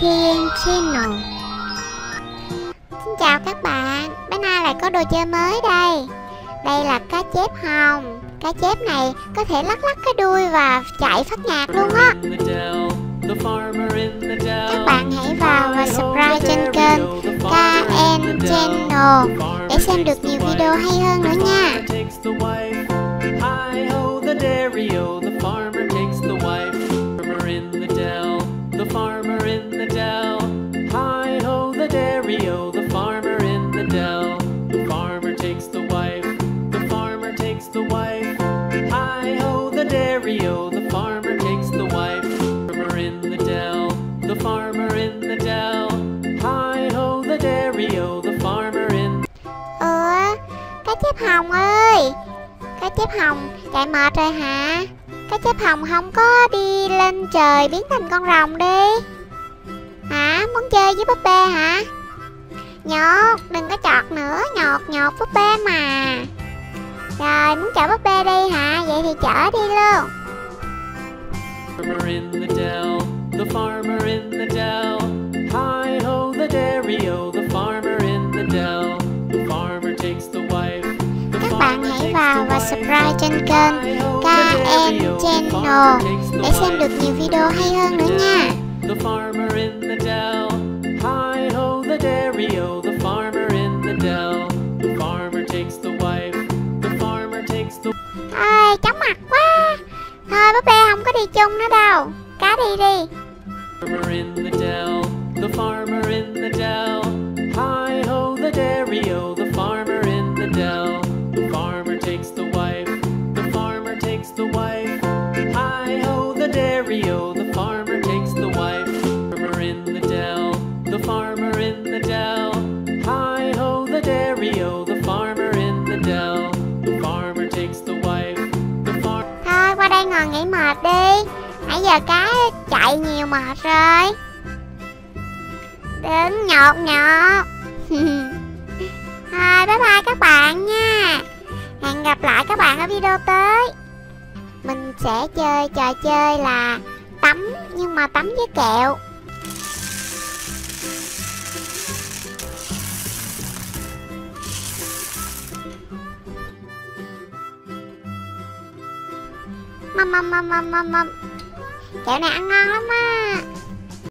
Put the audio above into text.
Kian Channel. Xin chào các bạn, bữa nay lại có đồ chơi mới đây. Đây là cá chép hồng. Cá chép này có thể lắc lắc cái đuôi và chạy phát nhạc luôn á. Các bạn hãy vào và subscribe trên kênh KN Channel Để xem được nhiều video hay hơn nữa nha. Rio, the farmer takes the wife. Farmer in the dell, the farmer in the dell. Hi ho, the dairy-o, the farmer in. Ủa, cá chép hồng ơi, cá chép hồng chạy mệt rồi hả? Cá chép hồng không có đi lên trời biến thành con rồng đi. Hả, muốn chơi với búp bê hả? Nhột, đừng có chọt nữa, nhột nhột búp bê mà. Rồi, muốn chở búp bê đi hả? Vậy thì chở đi luôn. Farmer in the dell, the farmer in the dell. Hi ho, the dairy-o, the farmer in the dell. The farmer takes the wife. The Các bạn hãy vào và subscribe trên kênh KN Channel để xem được nhiều video hay hơn nữa nha. The farmer in the dell. Hi ho, the dairy-o, the Ôi, chóng mặt quá. Thôi búp bê không có đi chung nữa đâu. Cá đi đi. Ngồi nghỉ mệt đi. Nãy giờ cá chạy nhiều mệt rồi. Đứng nhột nhột. Thôi, bye bye các bạn nha. Hẹn gặp lại các bạn ở video tới. Mình sẽ chơi trò chơi là tắm, nhưng mà tắm với kẹo. Mâm mâm mâm mâm mâm mâm kẹo này ăn ngon lắm á.